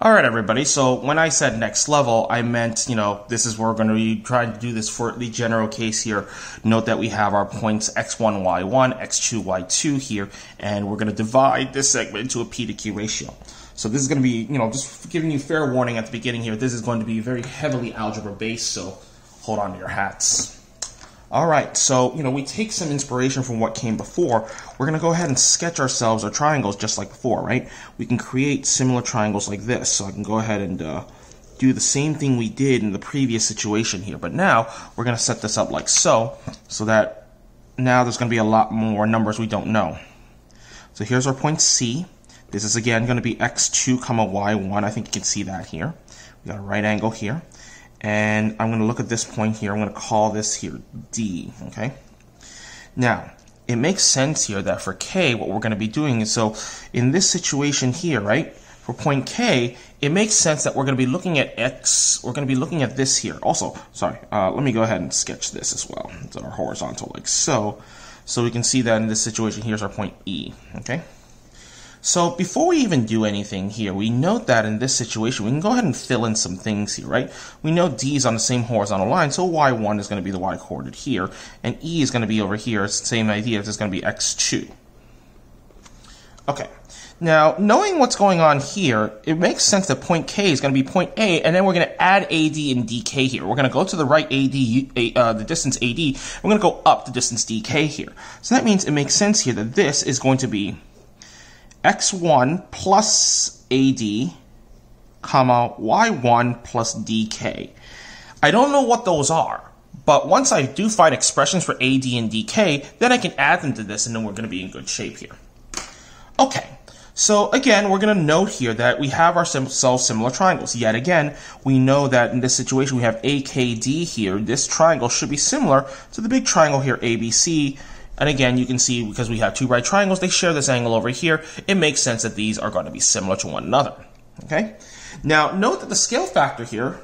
All right, everybody. So when I said next level, I meant, you know, this is where we're going to be trying to do this for the general case here. Note that we have our points x1, y1, x2, y2 here, and we're going to divide this segment into a p to q ratio. So this is going to be, you know, just giving you fair warning at the beginning here. This is going to be very heavily algebra based, so hold on to your hats. All right, so, you know, we take some inspiration from what came before. We're going to go ahead and sketch ourselves our triangles just like before, right? We can create similar triangles like this. So I can go ahead and uh, do the same thing we did in the previous situation here. But now we're going to set this up like so, so that now there's going to be a lot more numbers we don't know. So here's our point C. This is again going to be x2 comma y1. I think you can see that here. We got a right angle here and I'm going to look at this point here. I'm going to call this here D, okay? Now, it makes sense here that for K, what we're going to be doing is, so in this situation here, right, for point K, it makes sense that we're going to be looking at X, we're going to be looking at this here. Also, sorry, uh, let me go ahead and sketch this as well. It's our horizontal, like so. So we can see that in this situation, here's our point E, okay? So before we even do anything here, we note that in this situation, we can go ahead and fill in some things here, right? We know D is on the same horizontal line, so Y1 is going to be the Y coordinate here, and E is going to be over here. It's the same idea, it's just going to be X2. Okay, now knowing what's going on here, it makes sense that point K is going to be point A, and then we're going to add AD and DK here. We're going to go to the right AD, uh, the distance AD, we're going to go up the distance DK here. So that means it makes sense here that this is going to be x1 plus AD, comma, y1 plus dk. I don't know what those are, but once I do find expressions for AD and dk, then I can add them to this and then we're going to be in good shape here. Okay, so again, we're going to note here that we have ourselves similar triangles. Yet again, we know that in this situation we have AKD here. This triangle should be similar to the big triangle here, ABC, and again, you can see because we have two right triangles, they share this angle over here. It makes sense that these are going to be similar to one another. Okay? Now, note that the scale factor here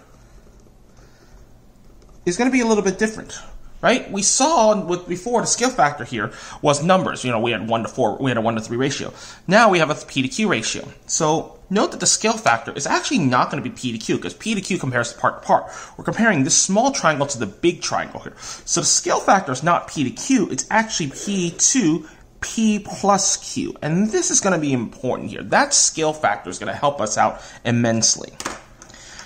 is going to be a little bit different right? We saw with before the scale factor here was numbers. You know, we had one to four, we had a one to three ratio. Now we have a P to Q ratio. So note that the scale factor is actually not going to be P to Q because P to Q compares part to part. We're comparing this small triangle to the big triangle here. So the scale factor is not P to Q, it's actually P to P plus Q. And this is going to be important here. That scale factor is going to help us out immensely.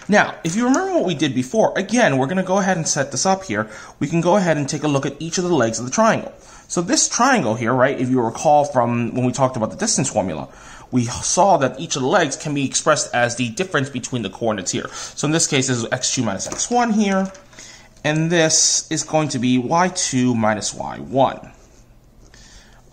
Now, if you remember what we did before, again, we're going to go ahead and set this up here. We can go ahead and take a look at each of the legs of the triangle. So this triangle here, right, if you recall from when we talked about the distance formula, we saw that each of the legs can be expressed as the difference between the coordinates here. So in this case, this is x2 minus x1 here, and this is going to be y2 minus y1.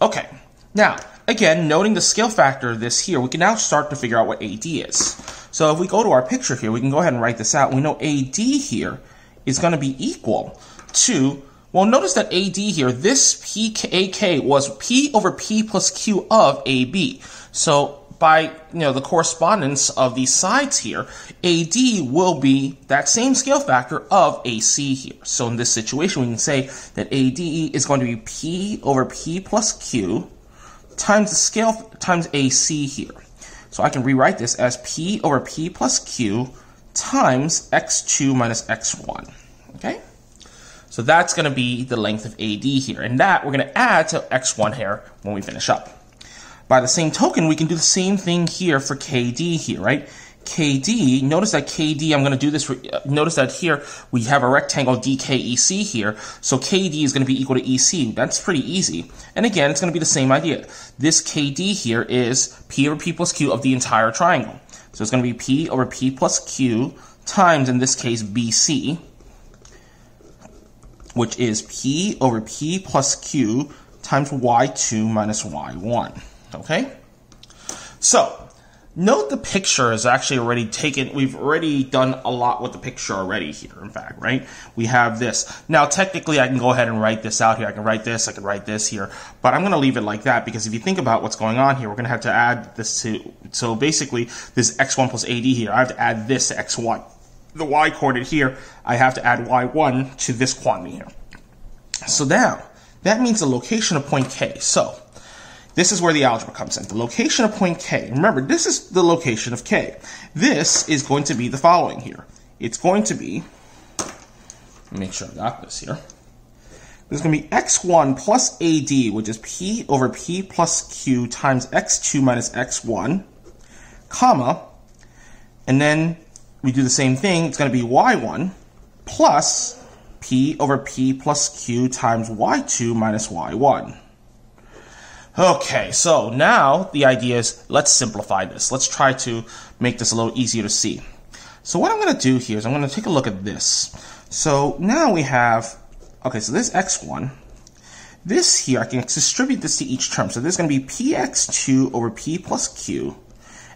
Okay, now, again, noting the scale factor of this here, we can now start to figure out what AD is. So if we go to our picture here, we can go ahead and write this out. We know AD here is going to be equal to, well, notice that AD here, this PAK was P over P plus Q of AB. So by you know the correspondence of these sides here, AD will be that same scale factor of AC here. So in this situation, we can say that AD is going to be P over P plus Q times the scale times AC here. So I can rewrite this as P over P plus Q times x2 minus x1. Okay? So that's going to be the length of AD here. And that we're going to add to x1 here when we finish up. By the same token, we can do the same thing here for KD here, right? KD, notice that KD, I'm going to do this, uh, notice that here we have a rectangle DKEC here, so KD is going to be equal to EC. That's pretty easy. And again, it's going to be the same idea. This KD here is P over P plus Q of the entire triangle. So it's going to be P over P plus Q times, in this case, BC, which is P over P plus Q times Y2 minus Y1. Okay? So, Note the picture is actually already taken. We've already done a lot with the picture already here, in fact, right? We have this. Now, technically, I can go ahead and write this out here. I can write this, I can write this here, but I'm going to leave it like that because if you think about what's going on here, we're going to have to add this to, so basically, this x1 plus AD here, I have to add this to x1. The y coordinate here, I have to add y1 to this quantity here. So now, that means the location of point K. So, this is where the algebra comes in. The location of point K. Remember, this is the location of K. This is going to be the following here. It's going to be, make sure I got this here. There's going to be x1 plus AD, which is P over P plus Q times x2 minus x1, comma, and then we do the same thing. It's going to be y1 plus P over P plus Q times y2 minus y1. Okay, so now the idea is let's simplify this. Let's try to make this a little easier to see. So what I'm going to do here is I'm going to take a look at this. So now we have, okay, so this x1. This here, I can distribute this to each term. So this is going to be px2 over p plus q.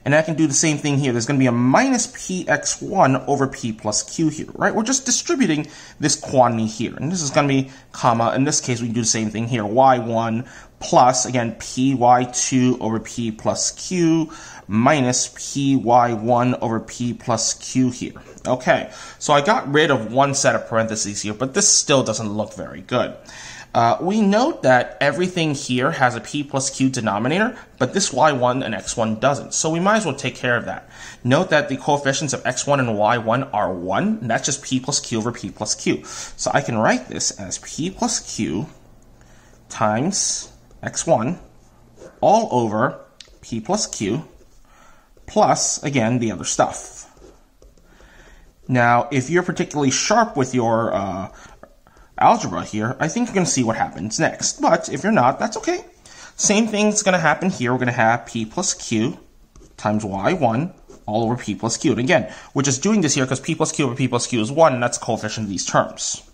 And I can do the same thing here. There's going to be a minus px1 over p plus q here, right? We're just distributing this quantity here. And this is going to be comma. In this case, we do the same thing here. y1 plus, again, py2 over p plus q minus py1 over p plus q here. Okay, so I got rid of one set of parentheses here, but this still doesn't look very good. Uh, we note that everything here has a p plus q denominator, but this y1 and x1 doesn't. So we might as well take care of that. Note that the coefficients of x1 and y1 are 1, and that's just p plus q over p plus q. So I can write this as p plus q times x1 all over p plus q plus, again, the other stuff. Now, if you're particularly sharp with your uh, algebra here, I think you're going to see what happens next. But if you're not, that's okay. Same thing's going to happen here. We're going to have p plus q times y1 all over p plus q. And again, we're just doing this here because p plus q over p plus q is 1, and that's the coefficient of these terms.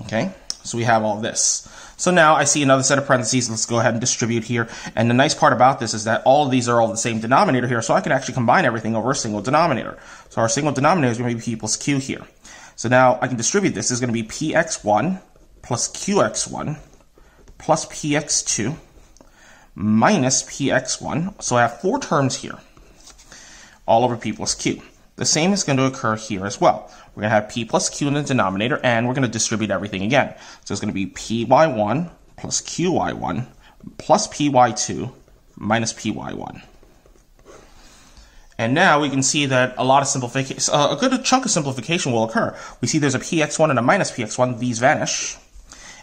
Okay, so we have all this. So now I see another set of parentheses. Let's go ahead and distribute here. And the nice part about this is that all of these are all the same denominator here, so I can actually combine everything over a single denominator. So our single denominator is going to be p equals q here. So now I can distribute this. This is going to be px1 plus qx1 plus px2 minus px1. So I have four terms here, all over p plus q. The same is going to occur here as well. We're going to have p plus q in the denominator, and we're going to distribute everything again. So it's going to be py1 plus qy1 plus py2 minus py1. And now we can see that a lot of simplification, a good chunk of simplification will occur. We see there's a px1 and a minus px1, these vanish.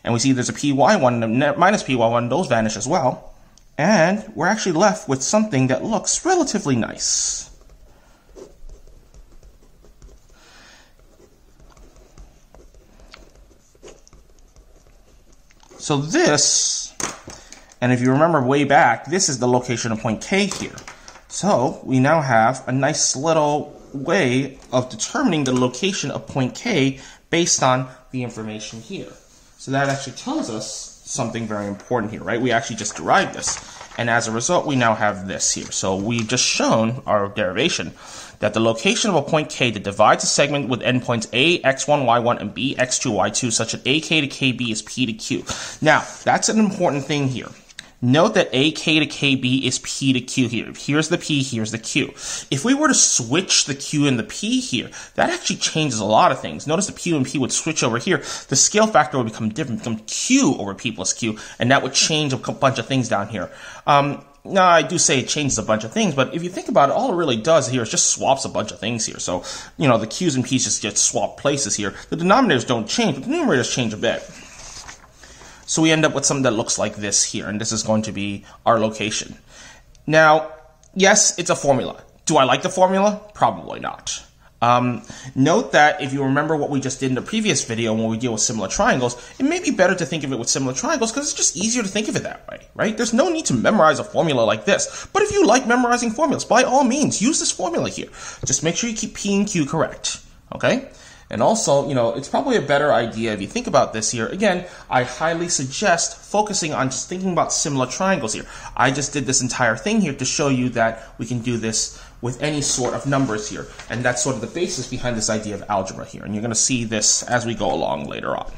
And we see there's a py1 and a minus py1, those vanish as well. And we're actually left with something that looks relatively nice. So this, and if you remember way back, this is the location of point K here. So we now have a nice little way of determining the location of point K based on the information here. So that actually tells us something very important here, right? We actually just derived this. And as a result, we now have this here. So we've just shown our derivation that the location of a point K that divides a segment with endpoints A, X1, Y1, and B, X2, Y2, such that AK to KB is P to Q. Now, that's an important thing here. Note that AK to KB is P to Q here. Here's the P, here's the Q. If we were to switch the Q and the P here, that actually changes a lot of things. Notice the Q and P would switch over here. The scale factor would become different, become Q over P plus Q, and that would change a bunch of things down here. Um, now, I do say it changes a bunch of things, but if you think about it, all it really does here is just swaps a bunch of things here. So, you know, the Q's and P's just get swapped places here. The denominators don't change, but the numerators change a bit. So we end up with something that looks like this here, and this is going to be our location. Now, yes, it's a formula. Do I like the formula? Probably not. Um, note that if you remember what we just did in the previous video when we deal with similar triangles, it may be better to think of it with similar triangles because it's just easier to think of it that way, right? There's no need to memorize a formula like this. But if you like memorizing formulas, by all means, use this formula here. Just make sure you keep P and Q correct, okay? And also, you know, it's probably a better idea if you think about this here. Again, I highly suggest focusing on just thinking about similar triangles here. I just did this entire thing here to show you that we can do this with any sort of numbers here. And that's sort of the basis behind this idea of algebra here. And you're going to see this as we go along later on.